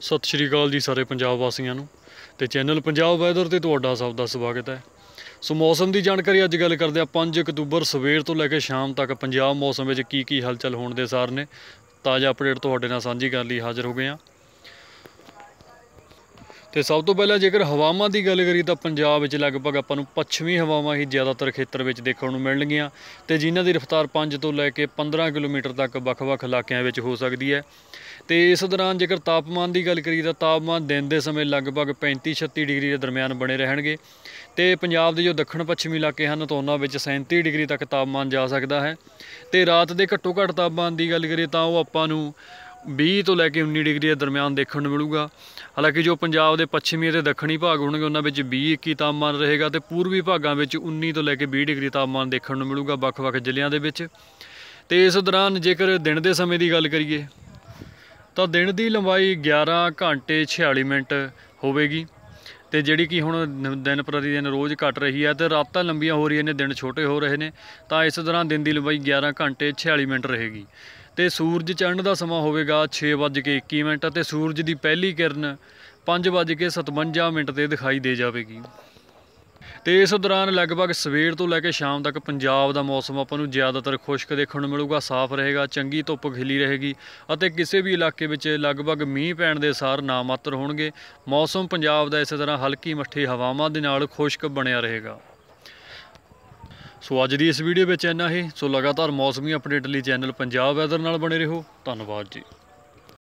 ਸਤਿ ਸ਼੍ਰੀ ਅਕਾਲ ਜੀ ਸਾਰੇ ਪੰਜਾਬ ਵਾਸੀਆਂ ਨੂੰ ਤੇ ਚੈਨਲ ਪੰਜਾਬ ਵੈਦਰ ਤੇ ਤੁਹਾਡਾ ਸਭ ਦਾ ਸਵਾਗਤ ਹੈ। ਸੋ ਮੌਸਮ ਦੀ ਜਾਣਕਾਰੀ ਅੱਜ ਗੱਲ ਕਰਦੇ ਆ 5 ਅਕਤੂਬਰ ਸਵੇਰ ਤੋਂ ਲੈ ਕੇ ਸ਼ਾਮ ਤੱਕ ਪੰਜਾਬ ਮੌਸਮ ਵਿੱਚ ਕੀ ਕੀ ਹਲਚਲ ਹੋਣ ਦੇ ਸਾਰ ਨੇ, ਤਾਜ਼ਾ ਅਪਡੇਟ ਤੁਹਾਡੇ ਨਾਲ ਸਾਂਝੀ ਕਰਨ ਲਈ ਹਾਜ਼ਰ ਹੋ ਗਏ ਆ ਤੇ ਸਭ ਤੋਂ ਪਹਿਲਾਂ ਜੇਕਰ ਹਵਾਵਾਂ ਦੀ ਗੱਲ ਕਰੀ ਤਾਂ ਪੰਜਾਬ ਵਿੱਚ ਲਗਭਗ ਆਪਾਂ ਨੂੰ ਪੱਛਮੀ ਹਵਾਵਾਂ ਹੀ ਜ਼ਿਆਦਾਤਰ ਖੇਤਰ ਵਿੱਚ ਦੇਖਣ ਨੂੰ ਮਿਲਣਗੀਆਂ ਤੇ ਜਿਨ੍ਹਾਂ ਦੀ ਰਫ਼ਤਾਰ 5 ਤੋਂ ਲੈ ਕੇ 15 ਕਿਲੋਮੀਟਰ ਤੱਕ ਵੱਖ-ਵੱਖ ਇਲਾਕਿਆਂ ਵਿੱਚ ਹੋ ਸਕਦੀ ਹੈ। ਤੇ ਇਸ ਦੌਰਾਨ ਜੇਕਰ ਤਾਪਮਾਨ ਦੀ ਗੱਲ ਕਰੀਏ ਤਾਂ ਤਾਪਮਾਨ ਦਿਨ ਦੇ ਸਮੇਂ ਲਗਭਗ 35-36 ਡਿਗਰੀ ਦੇ ਦਰਮਿਆਨ ਬਣੇ ਰਹਿਣਗੇ ਤੇ ਪੰਜਾਬ ਦੇ ਜੋ ਦੱਖਣ ਪੱਛਮੀ ਇਲਾਕੇ ਹਨ ਤਾਂ ਉਹਨਾਂ ਵਿੱਚ 37 ਡਿਗਰੀ ਤੱਕ ਤਾਪਮਾਨ ਜਾ ਸਕਦਾ ਹੈ। ਤੇ ਰਾਤ ਦੇ ਘੱਟੋ ਘੱਟ ਤਾਪਮਾਨ ਦੀ ਗੱਲ ਕਰੀਏ ਤਾਂ ਉਹ ਆਪਾਂ ਨੂੰ 20 ਤੋਂ ਲੈ ਕੇ 19 ਡਿਗਰੀ ਦੇ ਦਰਮਿਆਨ ਦੇਖਣ ਨੂੰ ਮਿਲੂਗਾ। ਹਾਲਾਂਕਿ ਜੋ ਪੰਜਾਬ ਦੇ ਪੱਛਮੀ ਅਤੇ ਦੱਖਣੀ ਭਾਗ ਹੋਣਗੇ, ਉਹਨਾਂ ਵਿੱਚ 20 21 ਤਾਪਮਾਨ ਰਹੇਗਾ ਤੇ ਪੂਰਬੀ ਭਾਗਾਂ ਵਿੱਚ 19 ਤੋਂ ਲੈ ਕੇ 20 ਡਿਗਰੀ ਤਾਪਮਾਨ ਦੇਖਣ ਨੂੰ ਮਿਲੂਗਾ ਵੱਖ-ਵੱਖ ਜ਼ਿਲ੍ਹਿਆਂ ਦੇ ਵਿੱਚ। ਤੇ ਇਸ ਦੌਰਾਨ ਜੇਕਰ ਦਿਨ ਦੇ ਸਮੇਂ ਦੀ ਗੱਲ ਕਰੀਏ, ਤਾਂ ਦਿਨ ਦੀ ਲੰਬਾਈ 11 ਘੰਟੇ 46 ਮਿੰਟ ਹੋਵੇਗੀ। ਤੇ ਜਿਹੜੀ ਕਿ ਹੁਣ ਦਿਨ ਪ੍ਰਤੀ ਦਿਨ ਰੋਜ਼ ਘਟ ਰਹੀ ਹੈ ਤੇ ਰਾਤਾਂ ਲੰਬੀਆਂ ਹੋ ਰਹੀਆਂ ਨੇ, ਦਿਨ ਛੋਟੇ ਹੋ ਰਹੇ ਨੇ, ਤਾਂ ਇਸ ਦੌਰਾਨ ਦਿਨ ਦੀ ਲੰਬਾਈ 11 ਘੰਟੇ 46 ਮਿੰਟ ਰਹੇਗੀ। ਤੇ ਸੂਰਜ ਚੜ੍ਹਨ ਦਾ ਸਮਾਂ ਹੋਵੇਗਾ 6:21 ਮਿੰਟ ਅਤੇ ਸੂਰਜ ਦੀ ਪਹਿਲੀ ਕਿਰਨ 5:57 ਮਿੰਟ ਤੇ ਦਿਖਾਈ ਦੇ ਜਾਵੇਗੀ। ਤੇ ਇਸ ਦੌਰਾਨ ਲਗਭਗ ਸਵੇਰ ਤੋਂ ਲੈ ਕੇ ਸ਼ਾਮ ਤੱਕ ਪੰਜਾਬ ਦਾ ਮੌਸਮ ਆਪਾਂ ਨੂੰ ਜ਼ਿਆਦਾਤਰ ਖੁਸ਼ਕ ਦੇਖਣ ਨੂੰ ਮਿਲੂਗਾ, ਸਾਫ਼ ਰਹੇਗਾ, ਚੰਗੀ ਧੁੱਪ ਖਿਲੀ ਰਹੇਗੀ ਅਤੇ ਕਿਸੇ ਵੀ ਇਲਾਕੇ ਵਿੱਚ ਲਗਭਗ ਮੀਂਹ ਪੈਣ ਦੇ ਸਾਰ ਨਾ ਮਾਤਰ ਹੋਣਗੇ। ਮੌਸਮ ਪੰਜਾਬ ਦਾ ਇਸੇ ਤਰ੍ਹਾਂ ਹਲਕੀ ਮੱਠੀ ਹਵਾਵਾਂ ਦੇ ਨਾਲ ਖੁਸ਼ਕ ਬਣਿਆ ਰਹੇਗਾ। ਸੋ ਅੱਜ ਦੀ ਇਸ ਵੀਡੀਓ ਵਿੱਚ ਇੰਨਾ ਹੀ। ਸੋ ਲਗਾਤਾਰ ਮੌਸਮੀ ਅਪਡੇਟ ਲਈ ਚੈਨਲ ਪੰਜਾਬ ਵੈਦਰ ਨਾਲ ਬਣੇ ਰਹੋ। ਧੰਨਵਾਦ ਜੀ।